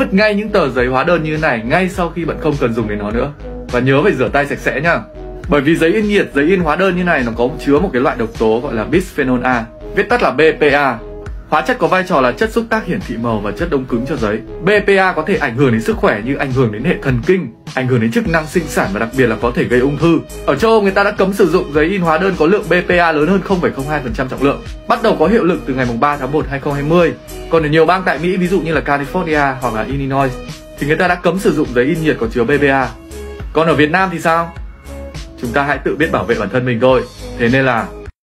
vứt ngay những tờ giấy hóa đơn như thế này ngay sau khi bạn không cần dùng đến nó nữa. Và nhớ phải rửa tay sạch sẽ nhá. Bởi vì giấy in nhiệt giấy in hóa đơn như này nó có chứa một cái loại độc tố gọi là bisphenol A viết tắt là BPA Hóa chất có vai trò là chất xúc tác hiển thị màu và chất đông cứng cho giấy. BPA có thể ảnh hưởng đến sức khỏe như ảnh hưởng đến hệ thần kinh, ảnh hưởng đến chức năng sinh sản và đặc biệt là có thể gây ung thư. Ở châu Âu người ta đã cấm sử dụng giấy in hóa đơn có lượng BPA lớn hơn 0,02% trọng lượng. Bắt đầu có hiệu lực từ ngày 3 tháng 1 2020. Còn ở nhiều bang tại Mỹ ví dụ như là California hoặc là Illinois thì người ta đã cấm sử dụng giấy in nhiệt có chứa BPA. Còn ở Việt Nam thì sao? Chúng ta hãy tự biết bảo vệ bản thân mình thôi. Thế nên là